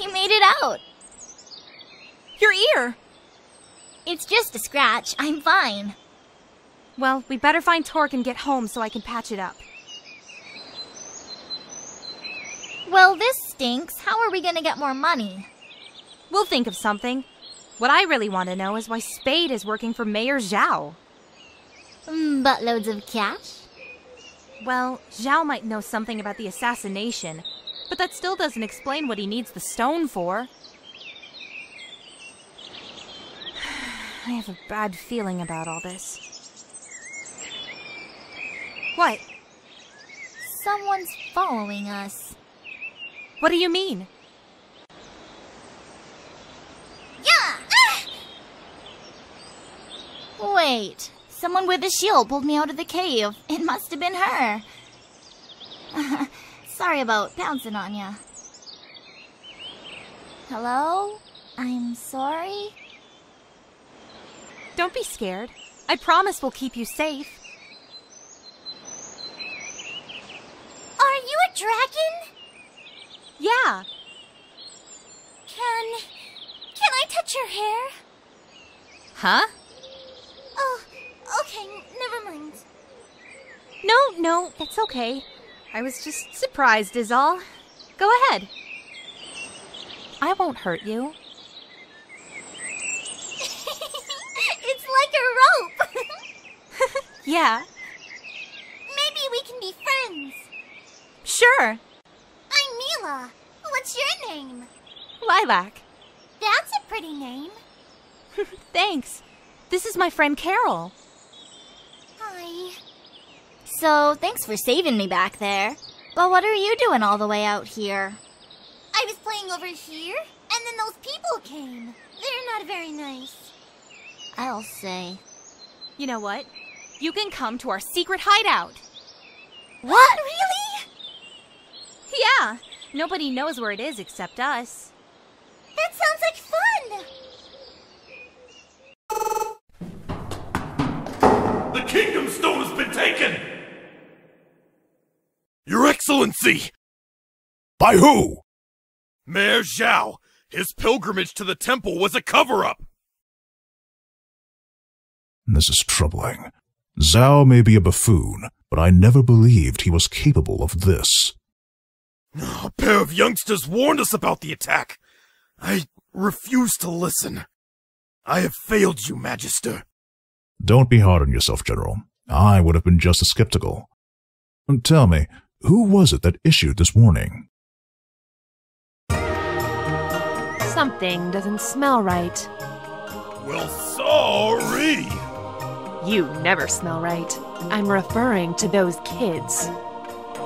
You made it out. Your ear! It's just a scratch. I'm fine. Well, we better find Torque and get home so I can patch it up. Well, this stinks. How are we gonna get more money? We'll think of something. What I really want to know is why Spade is working for Mayor Zao. Mm, buttloads of cash? Well, Zao might know something about the assassination, but that still doesn't explain what he needs the stone for. I have a bad feeling about all this. What? Someone's following us. What do you mean? Yeah! Ah! Wait. Someone with a shield pulled me out of the cave. It must have been her. Sorry about pouncing on ya. Hello? I'm sorry? Don't be scared. I promise we'll keep you safe. Are you a dragon? Yeah. Can. Can I touch your hair? Huh? Oh, okay, never mind. No, no, it's okay. I was just surprised, is all. Go ahead. I won't hurt you. it's like a rope! Yeah, Maybe we can be friends. sure. I'm Milla. What's your name? Lilac. That's a pretty name. Thanks. This is my friend Carol. Hi. So, thanks for saving me back there. But what are you doing all the way out here? I was playing over here, and then those people came. They're not very nice. I'll say. You know what? You can come to our secret hideout. What? Really? Yeah. Nobody knows where it is except us. That sounds like fun! The Kingdom Stone has been taken! Excellency! By who? Mayor Zao! His pilgrimage to the temple was a cover up! This is troubling. Zao may be a buffoon, but I never believed he was capable of this. A pair of youngsters warned us about the attack. I refuse to listen. I have failed you, Magister. Don't be hard on yourself, General. I would have been just as skeptical. Tell me, who was it that issued this warning? Something doesn't smell right. Well, sorry! You never smell right. I'm referring to those kids.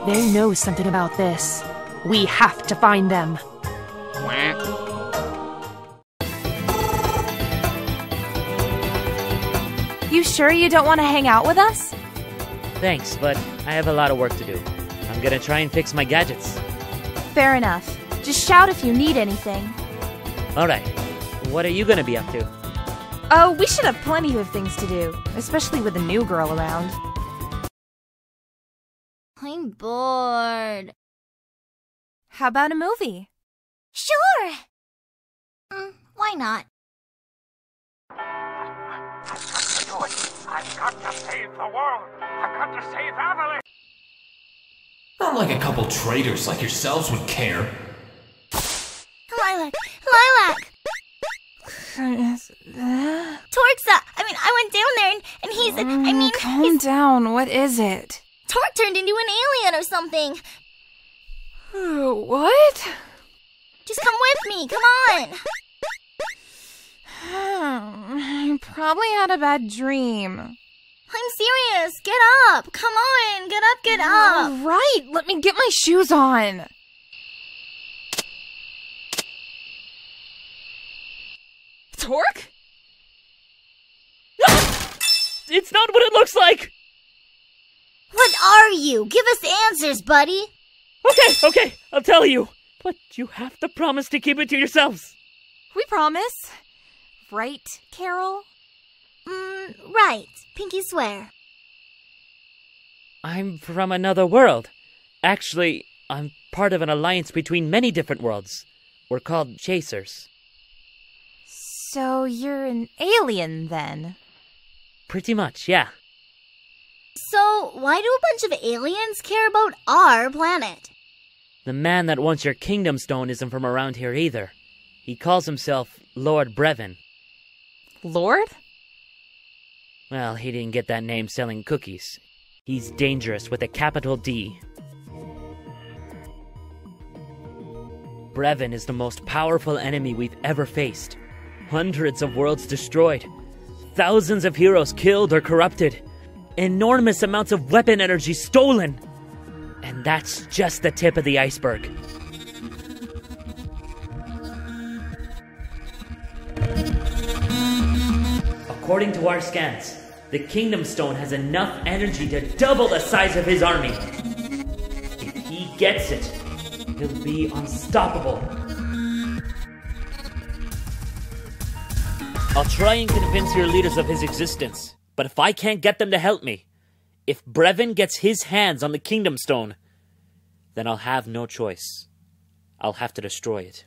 They know something about this. We have to find them. You sure you don't want to hang out with us? Thanks, but I have a lot of work to do. I'm gonna try and fix my gadgets. Fair enough. Just shout if you need anything. Alright, what are you gonna be up to? Oh, we should have plenty of things to do, especially with a new girl around. I'm bored. How about a movie? Sure! Mm, why not? I've got to save the world. I've got to save Avalon. Not like a couple traitors like yourselves would care. Lilac! Lilac! Torxa! I mean, I went down there and, and he's. I mm, mean, calm he's, down. What is it? Torque turned into an alien or something. What? Just come with me, come on! Hmm, I probably had a bad dream. I'm serious. Get up. Come on. Get up, get up. right, let me get my shoes on. Torque? It's not what it looks like! What are you? Give us answers, buddy. Okay, okay, I'll tell you. But you have to promise to keep it to yourselves. We promise. Right, Carol? Mm, right. Pinky swear. I'm from another world. Actually, I'm part of an alliance between many different worlds. We're We're called chasers. So you're an alien then? Pretty much, yeah. So, why do a bunch of aliens care about our planet? The man that wants your kingdom stone isn't from around here either. He calls himself Lord Brevon. Lord? Well, he didn't get that name selling cookies. He's dangerous with a capital D. Brevon is the most powerful enemy we've ever faced. Hundreds of worlds destroyed, thousands of heroes killed or corrupted, enormous amounts of weapon energy stolen. And that's just the tip of the iceberg. According to our scans, the Kingdom Stone has enough energy to double the size of his army. If he gets it, he'll be unstoppable. I'll try and convince your leaders of his existence, but if I can't get them to help me, if Brevon gets his hands on the Kingdom Stone, then I'll have no choice. I'll have to destroy it.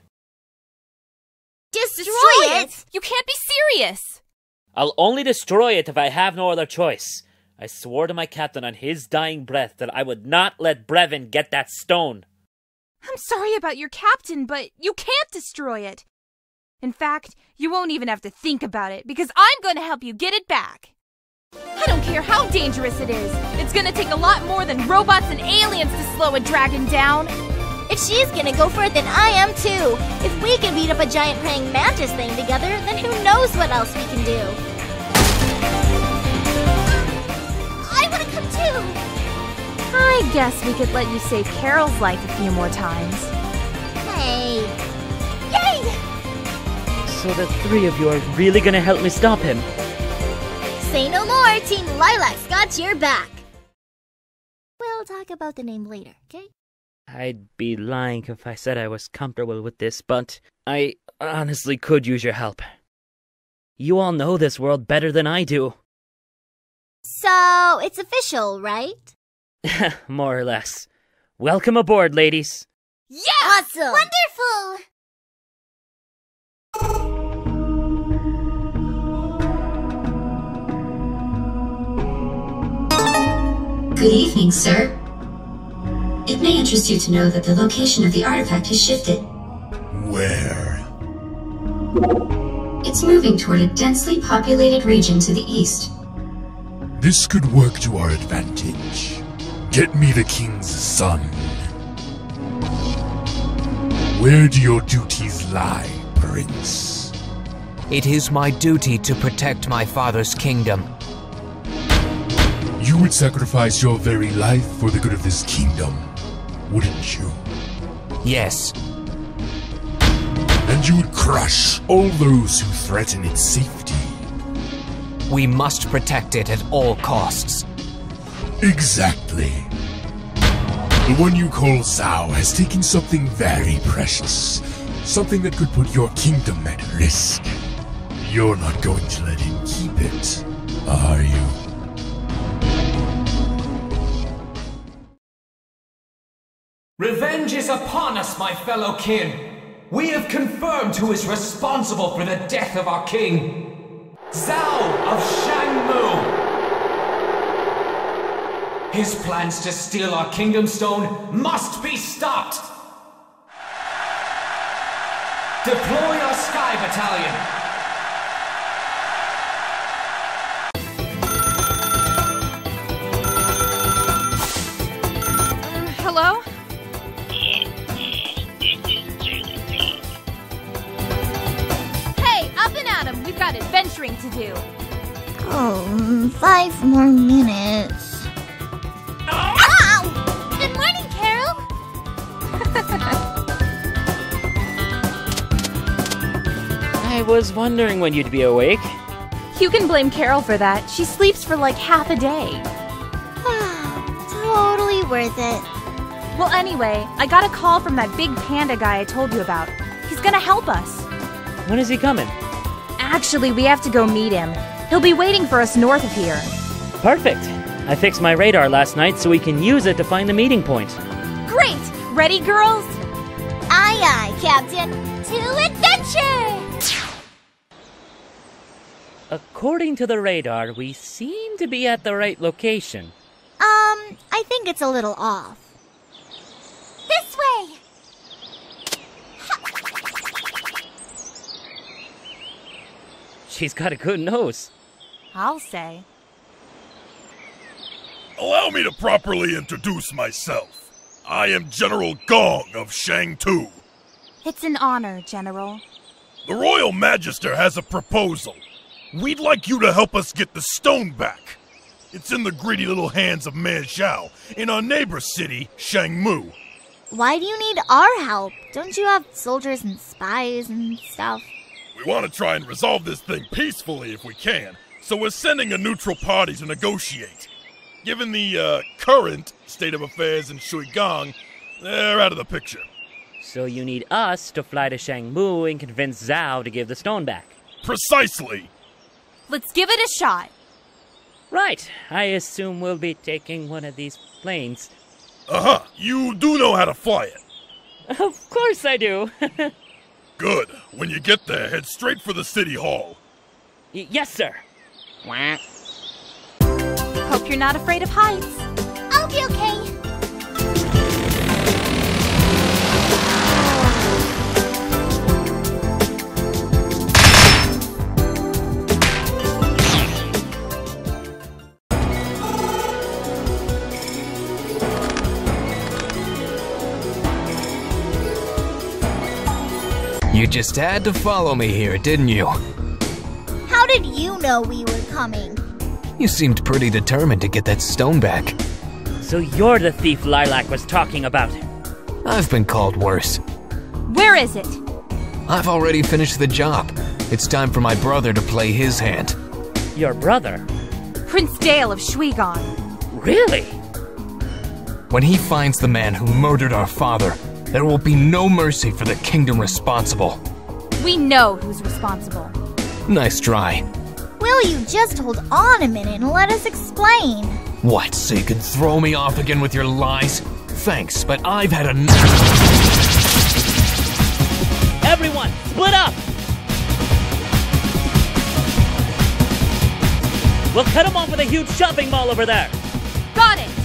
Destroy, it? You can't be serious! I'll only destroy it if I have no other choice. I swore to my captain on his dying breath that I would not let Brevon get that stone. I'm sorry about your captain, but you can't destroy it. In fact, you won't even have to think about it because I'm going to help you get it back. I don't care how dangerous it is. It's going to take a lot more than robots and aliens to slow a dragon down. If she's gonna go for it, then I am too. If we can beat up a giant praying mantis thing together, then who knows what else we can do. I wanna come too! I guess we could let you save Carol's life a few more times. Hey. Yay! So the three of you are really gonna help me stop him? Say no more, Team Lilac's got your back. We'll talk about the name later, okay? I'd be lying if I said I was comfortable with this, but I honestly could use your help. You all know this world better than I do. So, it's official, right? More or less. Welcome aboard, ladies. Yeah! Awesome! Wonderful! Good evening, sir. It may interest you to know that the location of the artifact has shifted. Where? It's moving toward a densely populated region to the east. This could work to our advantage. Get me the king's son. Where do your duties lie, prince? It is my duty to protect my father's kingdom. You would sacrifice your very life for the good of this kingdom, wouldn't you? Yes, And you would crush all those who threaten its safety. we must protect it at all costs. Exactly. The one you call Zao has taken something very precious. Something that could put your kingdom at risk. You're not going to let him keep it, are you? Is upon us, my fellow kin. We have confirmed who is responsible for the death of our king. Zao of Shangmu. His plans to steal our kingdom stone must be stopped. Deploy our Sky Battalion. More minutes. Ow! Good morning, Carol! I was wondering when you'd be awake. You can blame Carol for that. She sleeps for like half a day. totally worth it. Well, anyway, I got a call from that big panda guy I told you about. He's gonna help us. When is he coming? Actually, we have to go meet him. He'll be waiting for us north of here. Perfect. I fixed my radar last night so we can use it to find the meeting point. Great! Ready, girls? Aye, aye, Captain. To adventure! According to the radar, we seem to be at the right location. Um, I think it's a little off. This way! She's got a good nose. I'll say. Allow me to properly introduce myself. I am General Gong of Shang-Tu. It's an honor, General. The Royal Magister has a proposal. We'd like you to help us get the stone back. It's in the greedy little hands of Man Xiao in our neighbor city, Shangmu. Why do you need our help? Don't you have soldiers and spies and stuff? We want to try and resolve this thing peacefully if we can, so we're sending a neutral party to negotiate. Given the uh, current state of affairs in Shuigang, they're out of the picture. So you need us to fly to Shangmu and convince Zao to give the stone back. Precisely. Let's give it a shot. Right. I assume we'll be taking one of these planes. Uh huh. You do know how to fly it. Of course I do. Good. When you get there, head straight for the city hall. Y- yes, sir. Hope you're not afraid of heights. I'll be okay. You just had to follow me here, didn't you? How did you know we were coming? You seemed pretty determined to get that stone back. So you're the thief Lilac was talking about. I've been called worse. Where is it? I've already finished the job. It's time for my brother to play his hand. Your brother? Prince Dail of Shuigang. Really? When he finds the man who murdered our father, there will be no mercy for the kingdom responsible. We know who's responsible. Nice try. Will you just hold on a minute and let us explain? What, so you can throw me off again with your lies? Thanks, but I've had enough. Everyone, split up! We'll cut him off with a huge shopping mall over there. Got it!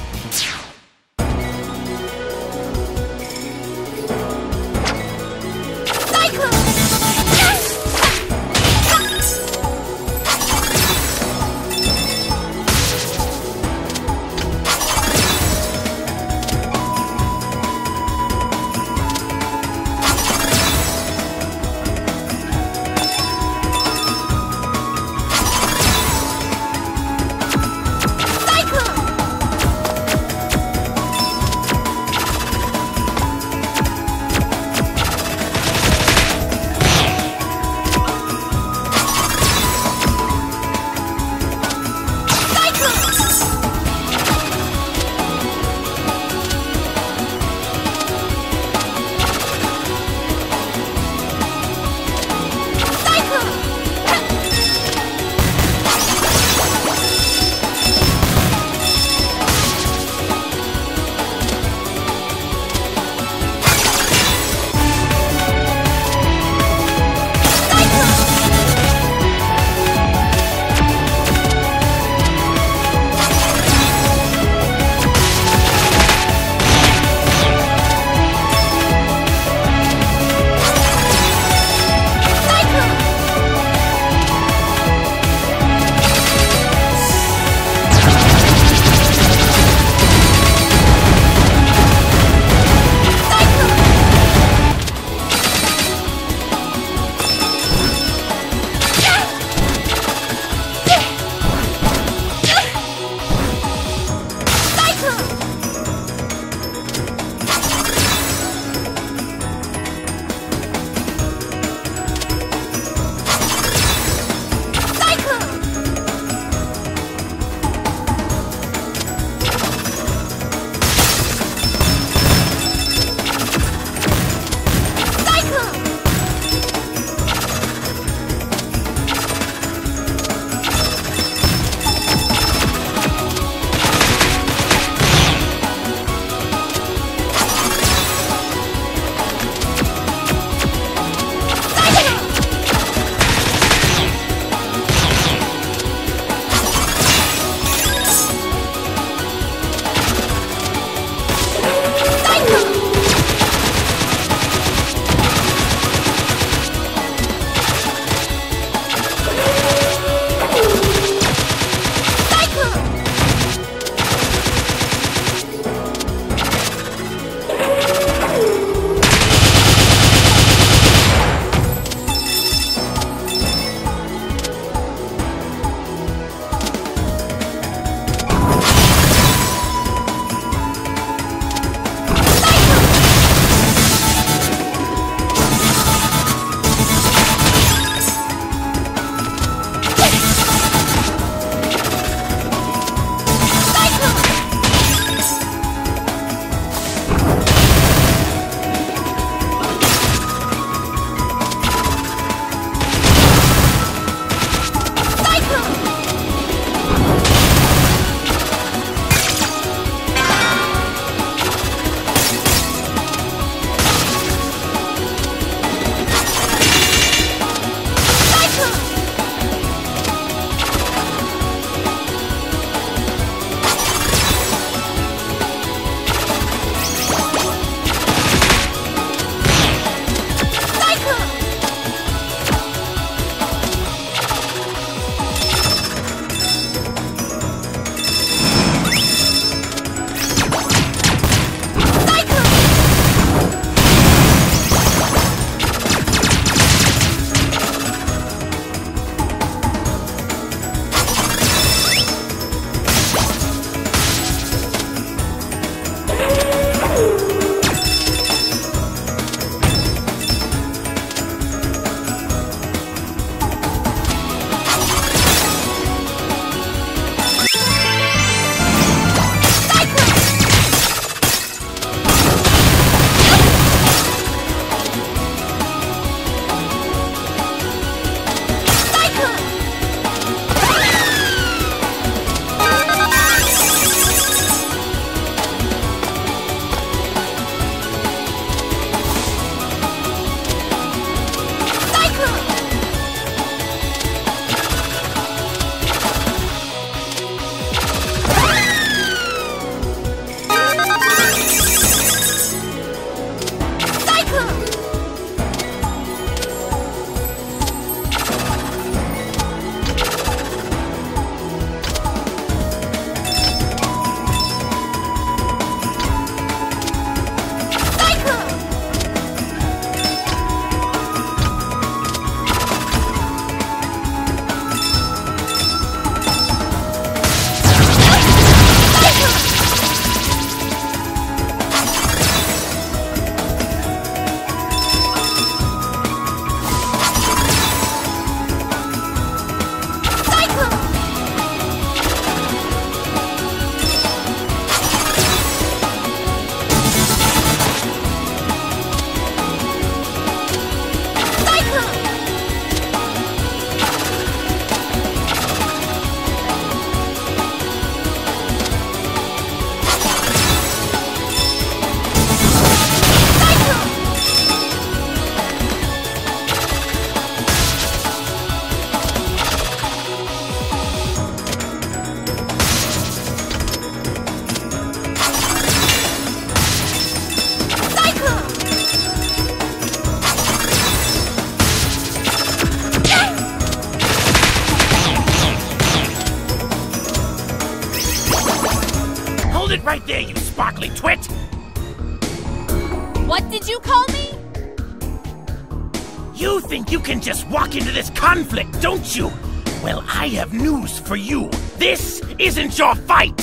For you. This isn't your fight!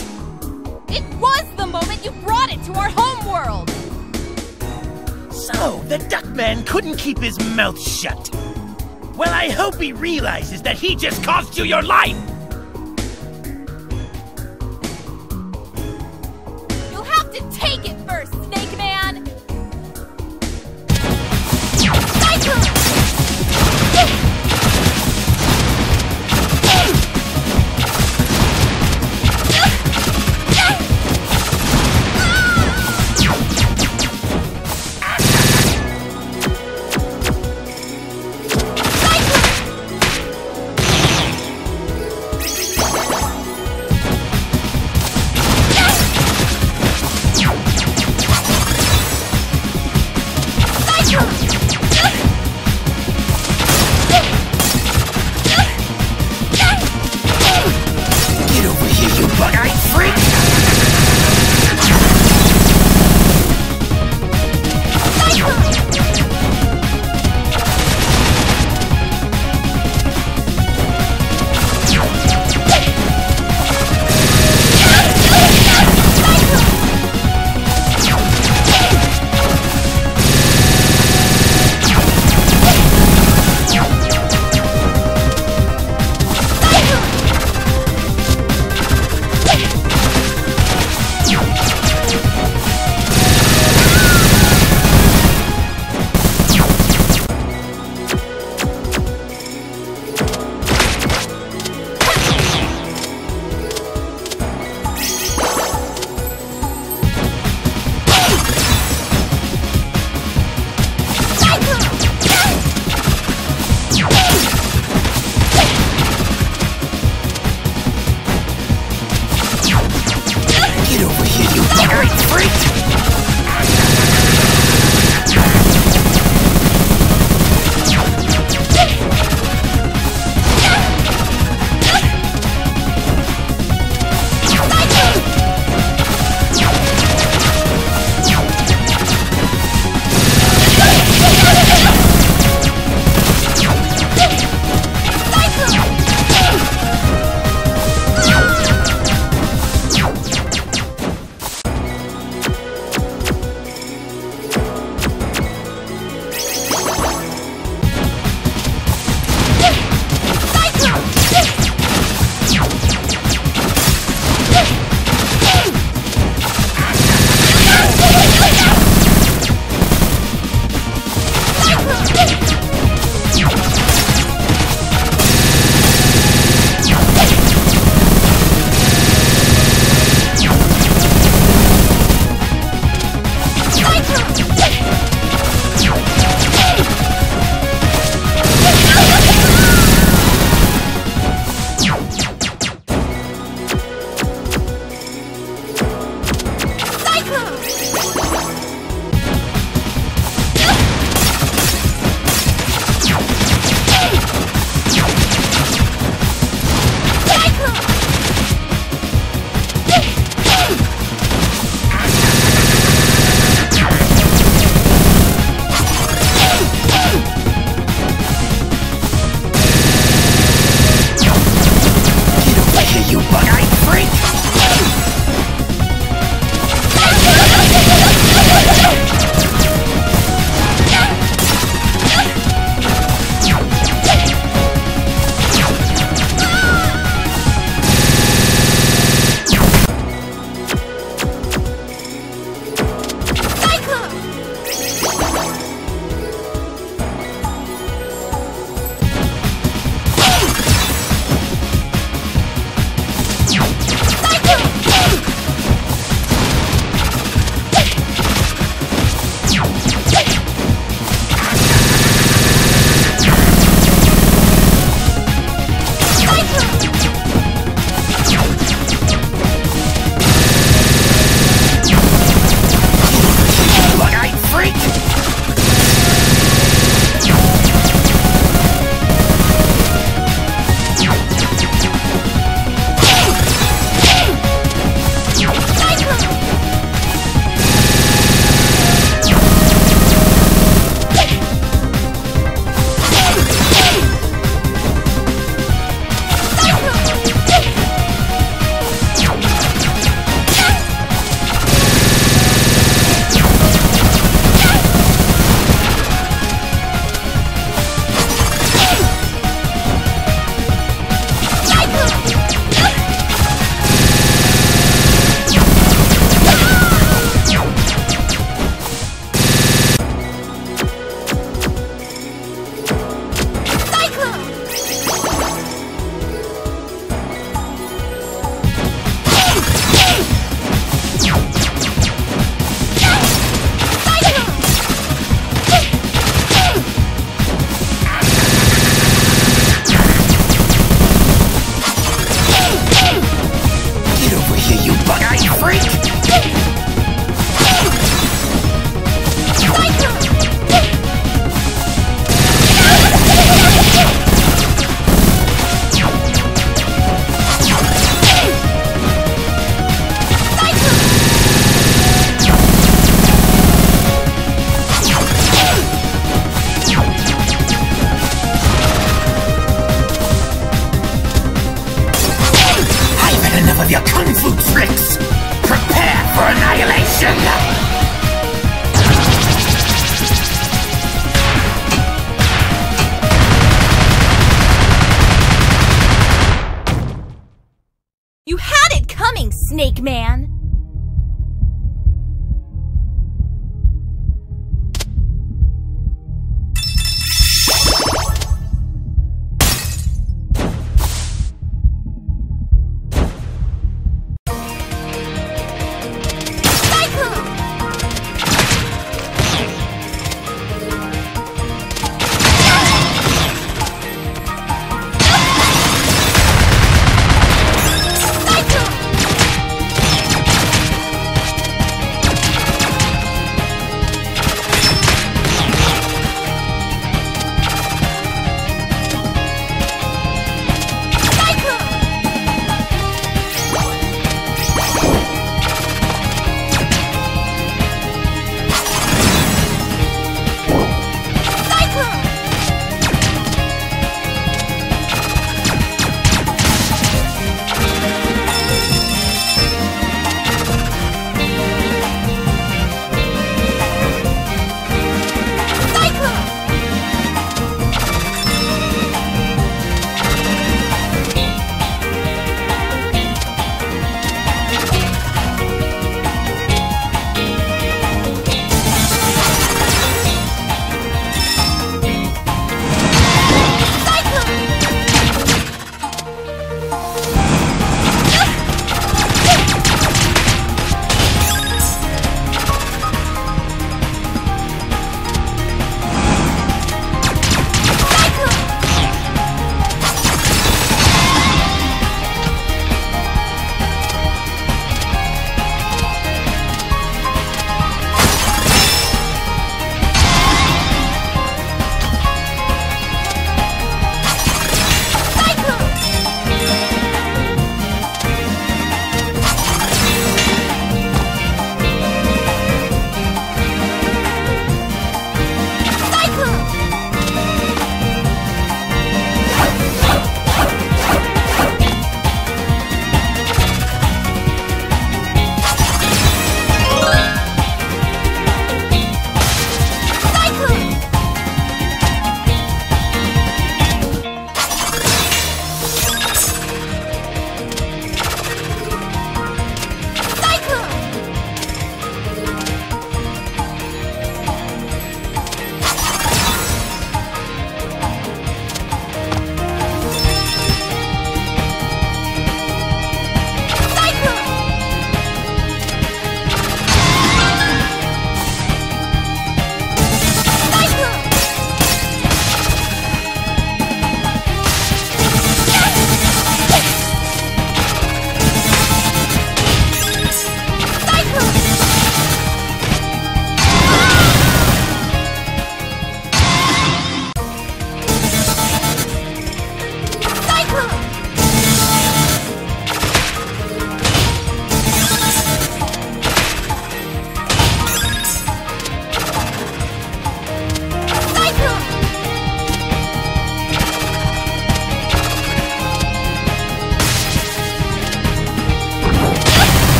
It was the moment you brought it to our home world! So, the Duckman couldn't keep his mouth shut. Well, I hope he realizes that he just cost you your life!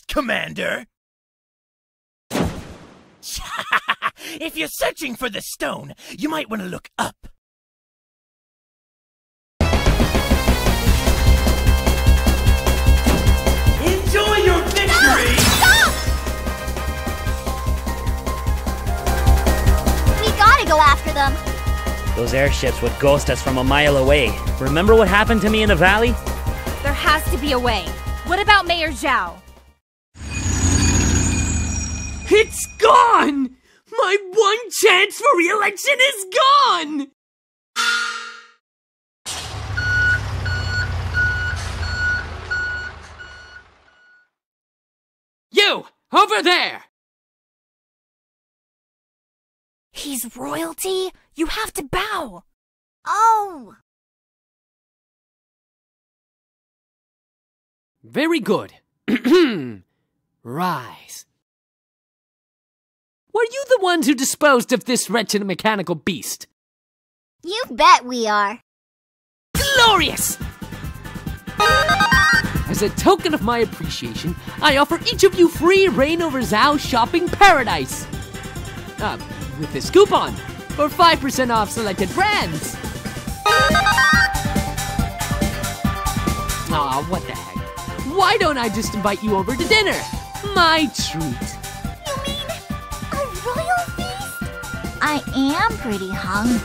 Fast, Commander! if you're searching for the stone, you might want to look up. Enjoy your victory! We gotta go after them. Those airships would ghost us from a mile away. Remember what happened to me in the valley? There has to be a way. What about Mayor Zao? It's gone! My one chance for re-election is gone! You! Over there! He's royalty? You have to bow! Oh! Very good. Rise. Were you the ones who disposed of this wretched mechanical beast? You bet we are. Glorious! As a token of my appreciation, I offer each of you free reign over Zao shopping paradise. Uh, with this coupon for 5% off selected brands. Aw, what the heck? Why don't I just invite you over to dinner? My treat. I am pretty hungry.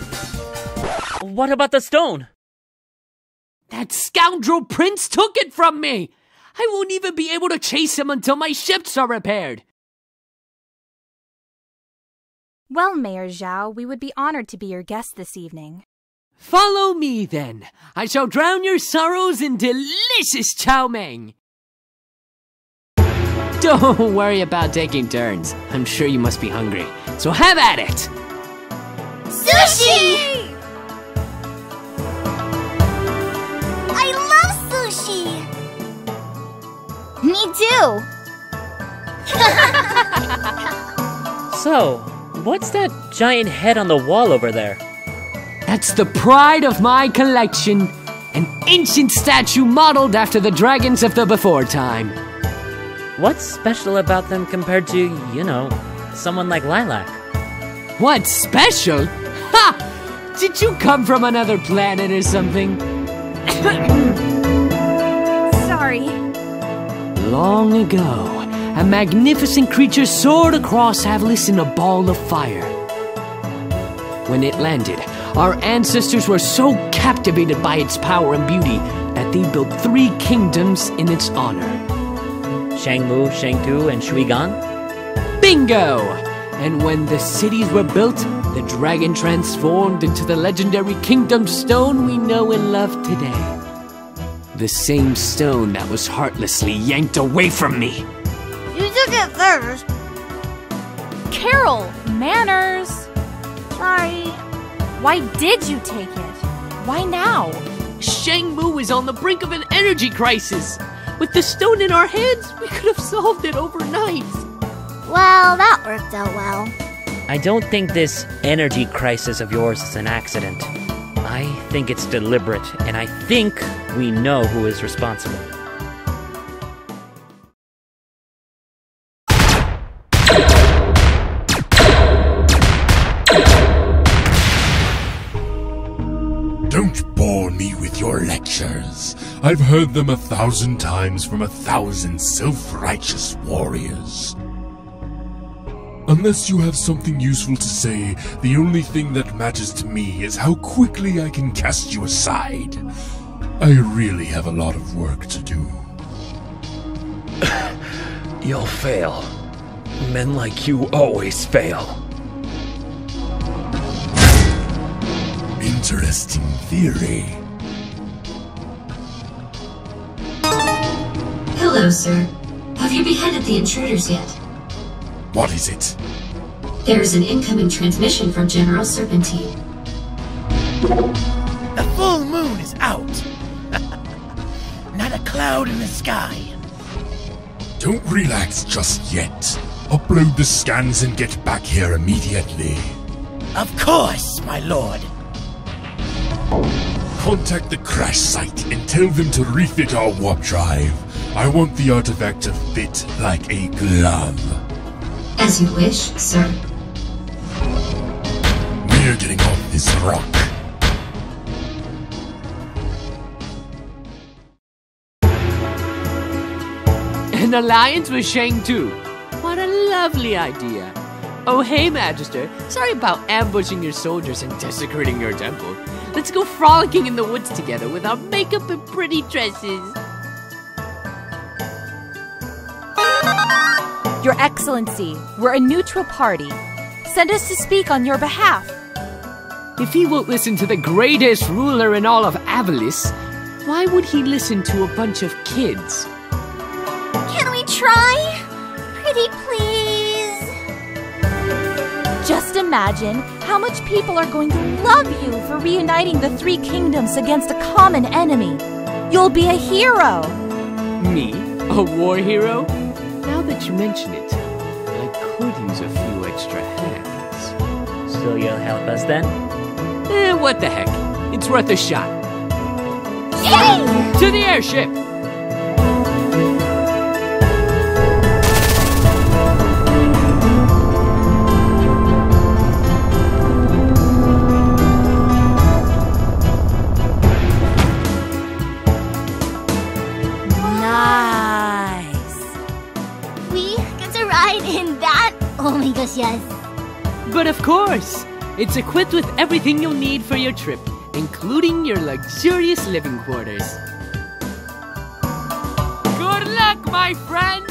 What about the stone? That scoundrel prince took it from me! I won't even be able to chase him until my ships are repaired! Well, Mayor Zao, we would be honored to be your guest this evening. Follow me then. I shall drown your sorrows in delicious chow mein. Don't worry about taking turns. I'm sure you must be hungry. So have at it! Sushi! I love sushi! Me too! So, what's that giant head on the wall over there? That's the pride of my collection. An ancient statue modeled after the dragons of the before time. What's special about them compared to, you know, someone like Lilac? What's special? Ha! Did you come from another planet or something? Sorry. Long ago, a magnificent creature soared across Avalis in a ball of fire. When it landed, our ancestors were so captivated by its power and beauty that they built three kingdoms in its honor. Shangmu, Shangtu, and Shuigang? Bingo! And when the cities were built, the dragon transformed into the legendary Kingdom Stone we know and love today. The same stone that was heartlessly yanked away from me. You took it first. Carol, manners. Sorry. Why did you take it? Why now? Shangmu is on the brink of an energy crisis. With the stone in our hands, we could have solved it overnight. Well, that worked out well. I don't think this energy crisis of yours is an accident. I think it's deliberate, and I think we know who is responsible. Don't bore me with your lectures. I've heard them a thousand times from a thousand self-righteous warriors. Unless you have something useful to say, the only thing that matters to me is how quickly I can cast you aside. I really have a lot of work to do. You'll fail. Men like you always fail. Interesting theory. Hello, sir. Have you beheaded the intruders yet? What is it? There is an incoming transmission from General Serpentine. The full moon is out. Not a cloud in the sky. Don't relax just yet. Upload the scans and get back here immediately. Of course, my lord. Contact the crash site and tell them to refit our warp drive. I want the artifact to fit like a glove. As you wish, sir. We're getting off this rock. An alliance with Shang-Tu. What a lovely idea. Oh, hey, Magister. Sorry about ambushing your soldiers and desecrating your temple. Let's go frolicking in the woods together with our makeup and pretty dresses. Your Excellency, we're a neutral party. Send us to speak on your behalf. If he won't listen to the greatest ruler in all of Avalis, why would he listen to a bunch of kids? Can we try? Pretty please. Just imagine how much people are going to love you for reuniting the three kingdoms against a common enemy. You'll be a hero. Me? A war hero? Now that you mention it, I could use a few extra hands. So you'll help us then? Eh, what the heck? It's worth a shot. Yay! To the airship! But of course, it's equipped with everything you'll need for your trip, including your luxurious living quarters. Good luck, my friends!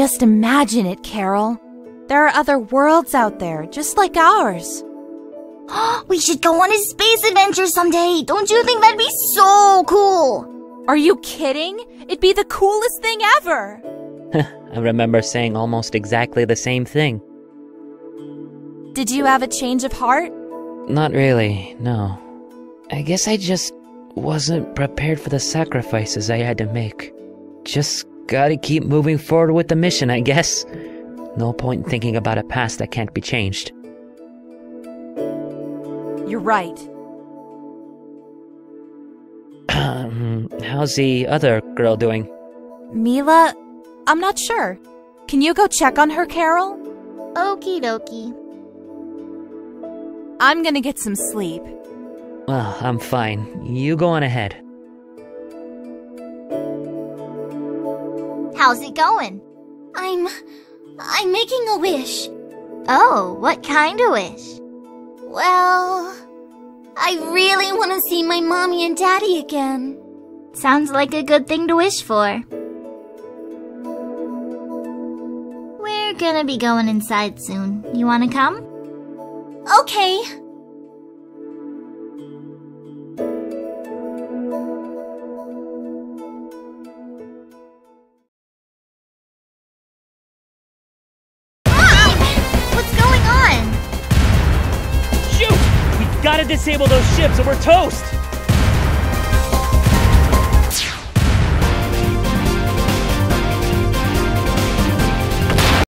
Just imagine it, Carol. There are other worlds out there, just like ours. we should go on a space adventure someday. Don't you think that'd be so cool? Are you kidding? It'd be the coolest thing ever. I remember saying almost exactly the same thing. Did you have a change of heart? Not really, no. I guess I just wasn't prepared for the sacrifices I had to make. Just gotta keep moving forward with the mission, I guess. No point in thinking about a past that can't be changed. You're right. Um, How's the other girl doing? Milla, I'm not sure. Can you go check on her, Carol? Okie dokie. I'm gonna get some sleep. Well, I'm fine. You go on ahead. How's it going? I'm. I'm making a wish. Oh, what kind of wish? Well, I really want to see my mommy and daddy again. Sounds like a good thing to wish for. We're gonna be going inside soon. You wanna come? Okay. Disable those ships or we're toast!